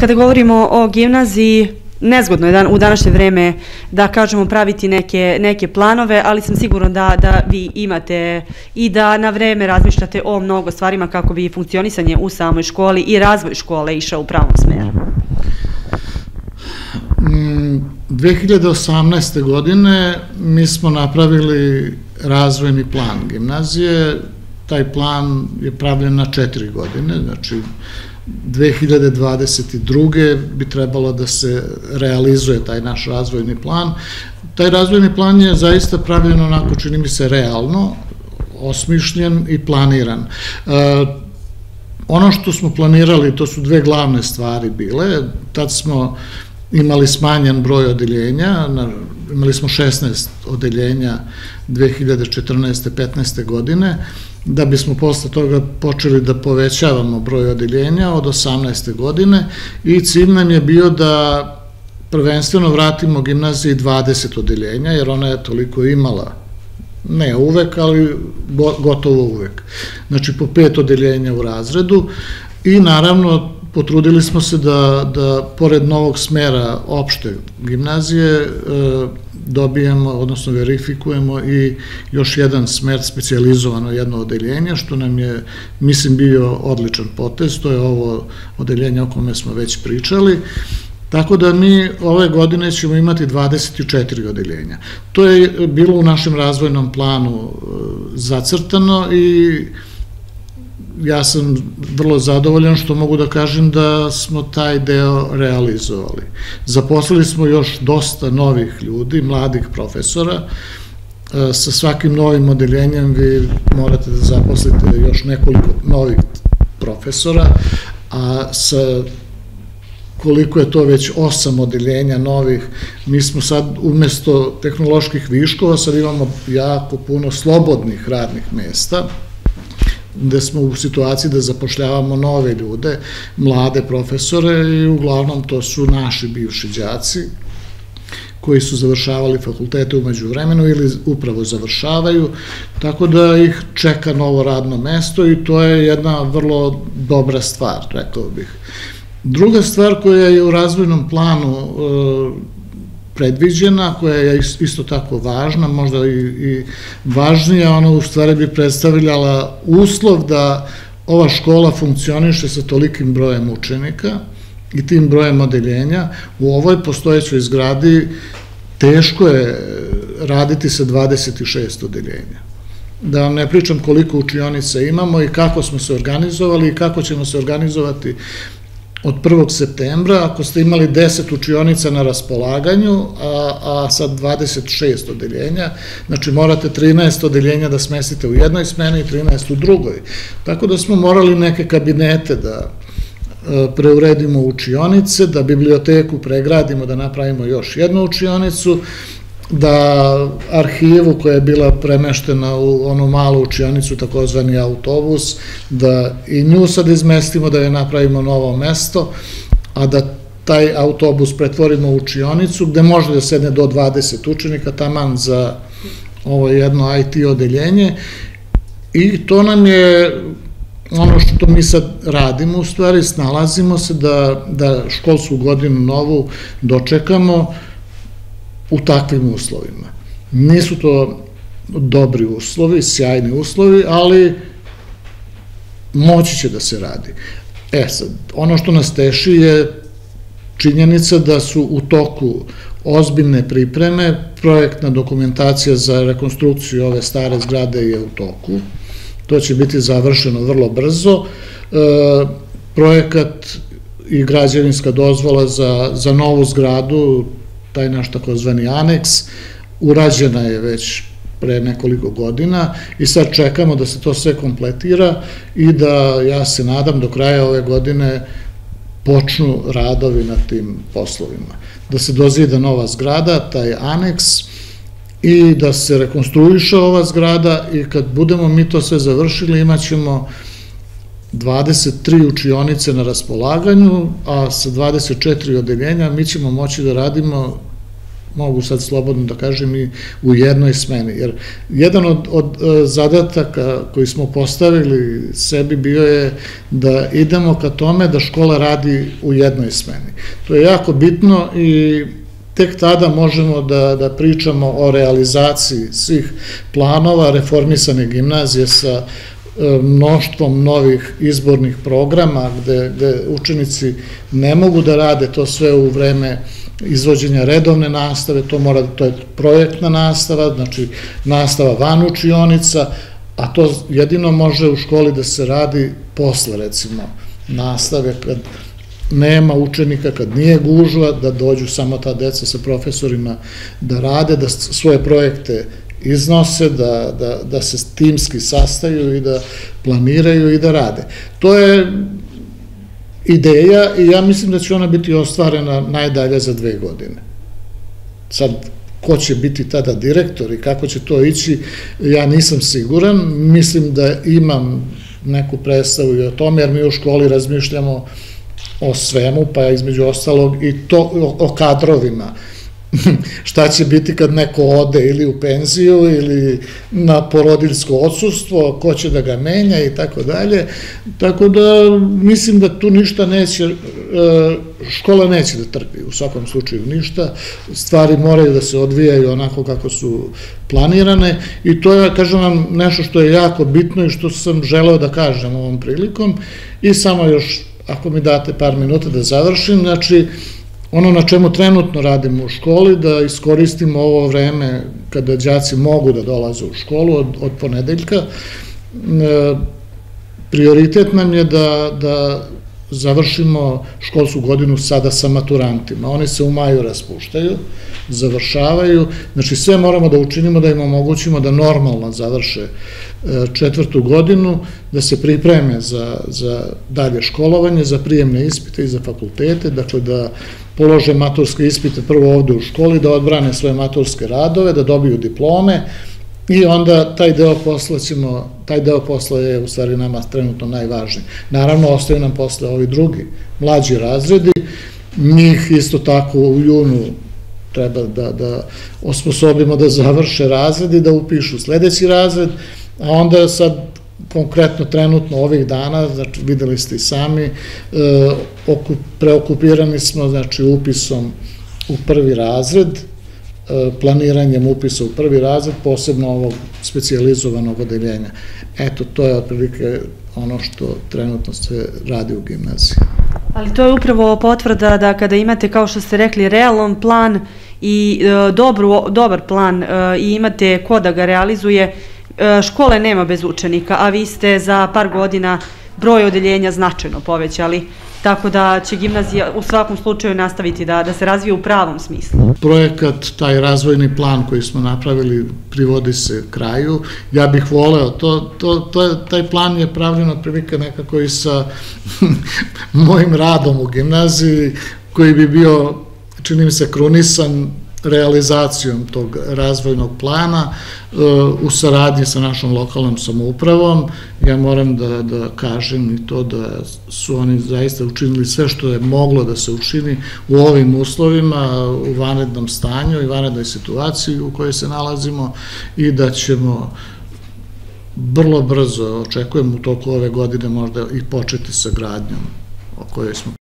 Kada govorimo o gimnaziji, nezgodno je dan, u današnje vreme da kažemo praviti neke, neke planove, ali sam sigurno da, da vi imate i da na vreme razmišljate o mnogo stvarima kako bi funkcionisanje u samoj školi i razvoj škole išao u pravom smeru. 2018. Mm, godine mi smo napravili razvojni plan gimnazije, taj plan je pravljen na četiri godine, znači 2022. bi trebalo da se realizuje taj naš razvojni plan. Taj razvojni plan je zaista pravljen onako, čini mi se, realno, osmišljen i planiran. E, ono što smo planirali, to su dve glavne stvari bile, tad smo imali smanjen broj odeljenja, imali smo 16 odeljenja 2014. 15. godine, da bismo posle toga počeli da povećavamo broj odeljenja od 18. godine i cilj nam je bio da prvenstveno vratimo gimnaziji 20 odeljenja, jer ona je toliko imala ne uvek, ali gotovo uvek. Znači po pet odeljenja u razredu i naravno potrudili smo se da, da pored novog smera opšte gimnazije e, dobijemo, odnosno verifikujemo i još jedan smer specializovano jedno odeljenje, što nam je, mislim, bio odličan potez, to je ovo odeljenje o kome smo već pričali, Tako da mi ove godine ćemo imati 24 odeljenja. To je bilo u našem razvojnom planu e, zacrtano i ja sam vrlo zadovoljan što mogu da kažem da smo taj deo realizovali. Zaposlili smo još dosta novih ljudi, mladih profesora, e, sa svakim novim odeljenjem vi morate da zaposlite još nekoliko novih profesora, a sa koliko je to već osam odeljenja novih, mi smo sad umesto tehnoloških viškova, sad imamo jako puno slobodnih radnih mesta, gde smo u situaciji da zapošljavamo nove ljude, mlade profesore i uglavnom to su naši bivši đaci koji su završavali fakultete umeđu vremenu ili upravo završavaju, tako da ih čeka novo radno mesto i to je jedna vrlo dobra stvar, rekao bih. Druga stvar koja je u razvojnom planu e, predviđena, koja je isto tako važna, možda i, važnija, ona u stvari bi predstavljala uslov da ova škola funkcioniše sa tolikim brojem učenika i tim brojem odeljenja. U ovoj postojećoj zgradi teško je raditi sa 26 odeljenja. Da vam ne pričam koliko učionica imamo i kako smo se organizovali i kako ćemo se organizovati od 1. septembra, ako ste imali 10 učionica na raspolaganju, a, a sad 26 odeljenja, znači morate 13 odeljenja da smestite u jednoj smeni i 13 u drugoj. Tako da smo morali neke kabinete da e, preuredimo učionice, da biblioteku pregradimo, da napravimo još jednu učionicu, da arhivu koja je bila premeštena u onu malu učionicu, takozvani autobus, da i nju sad izmestimo, da je napravimo novo mesto, a da taj autobus pretvorimo u učionicu gde može da sedne do 20 učenika, taman za ovo jedno IT odeljenje. I to nam je ono što mi sad radimo, u stvari snalazimo se da, da školsku godinu novu dočekamo, u takvim uslovima. Nisu to dobri uslovi, sjajni uslovi, ali moći će da se radi. E sad, ono što nas teši je činjenica da su u toku ozbiljne pripreme, projektna dokumentacija za rekonstrukciju ove stare zgrade je u toku, to će biti završeno vrlo brzo, e, projekat i građevinska dozvola za, za novu zgradu, taj naš takozvani aneks, urađena je već pre nekoliko godina i sad čekamo da se to sve kompletira i da ja se nadam do kraja ove godine počnu radovi na tim poslovima. Da se dozida nova zgrada, taj aneks i da se rekonstruiše ova zgrada i kad budemo mi to sve završili imat ćemo 23 učionice na raspolaganju, a sa 24 odeljenja mi ćemo moći da radimo mogu sad slobodno da kažem i u jednoj smeni, jer jedan od, od e, zadataka koji smo postavili sebi bio je da idemo ka tome da škola radi u jednoj smeni. To je jako bitno i tek tada možemo da, da pričamo o realizaciji svih planova reformisane gimnazije sa mnoštvom novih izbornih programa gde učenici ne mogu da rade to sve u vreme izvođenja redovne nastave, to mora, to je projektna nastava, znači nastava van učionica, a to jedino može u školi da se radi posle, recimo, nastave, kad nema učenika, kad nije gužva, da dođu samo ta deca sa profesorima da rade, da svoje projekte iznose, da, da, da se timski sastaju i da planiraju i da rade. To je ideja i ja mislim da će ona biti ostvarena najdalje za dve godine. Sad, ko će biti tada direktor i kako će to ići, ja nisam siguran. Mislim da imam neku predstavu i o tome, jer mi u školi razmišljamo o svemu, pa između ostalog i to o kadrovima. šta će biti kad neko ode ili u penziju ili na porodiljsko odsustvo, ko će da ga menja i tako dalje. Tako da mislim da tu ništa neće, e, škola neće da trpi u svakom slučaju ništa, stvari moraju da se odvijaju onako kako su planirane i to je, kažem vam, nešto što je jako bitno i što sam želeo da kažem ovom prilikom i samo još, ako mi date par minuta da završim, znači, ono na čemu trenutno radimo u školi, da iskoristimo ovo vreme kada đaci mogu da dolaze u školu od, od ponedeljka, e, prioritet nam je da, da završimo školsku godinu sada sa maturantima. Oni se u maju raspuštaju, završavaju, znači sve moramo da učinimo da im omogućimo da normalno završe e, četvrtu godinu, da se pripreme za, za dalje školovanje, za prijemne ispite i za fakultete, dakle da polože maturske ispite prvo ovde u školi, da odbrane svoje maturske radove, da dobiju diplome i onda taj deo posla ćemo, taj deo posla je u stvari nama trenutno najvažniji. Naravno, ostaju nam posle ovi drugi, mlađi razredi, njih isto tako u junu treba da, da osposobimo da završe razred i da upišu sledeći razred, a onda sad konkretno trenutno ovih dana, znači videli ste i sami, e, preokupirani smo znači upisom u prvi razred, planiranjem upisa u prvi razred, posebno ovog specializovanog odeljenja. Eto, to je otprilike ono što trenutno se radi u gimnaziji. Ali to je upravo potvrda da kada imate, kao što ste rekli, realan plan i e, dobru, dobar plan i imate ko da ga realizuje, E, škole nema bez učenika, a vi ste za par godina broj odeljenja značajno povećali, tako da će gimnazija u svakom slučaju nastaviti da, da se razvije u pravom smislu. Projekat, taj razvojni plan koji smo napravili privodi se kraju. Ja bih voleo, to, to, to, taj plan je pravljen otprilike nekako i sa mojim radom u gimnaziji, koji bi bio, čini mi se, krunisan realizacijom tog razvojnog plana e, u saradnji sa našom lokalnom samoupravom. Ja moram da, da kažem i to da su oni zaista učinili sve što je moglo da se učini u ovim uslovima, u vanrednom stanju i vanrednoj situaciji u kojoj se nalazimo i da ćemo vrlo brzo, očekujem u toku ove godine možda i početi sa gradnjom o kojoj smo